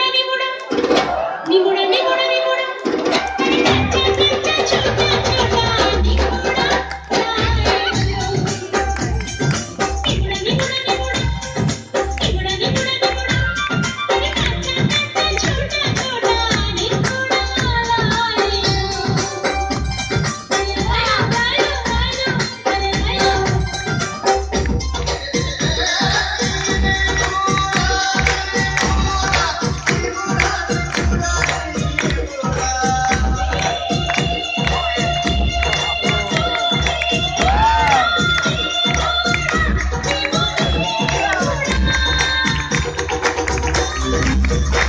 నిముడ నిముడ నిముడ నిముడ Música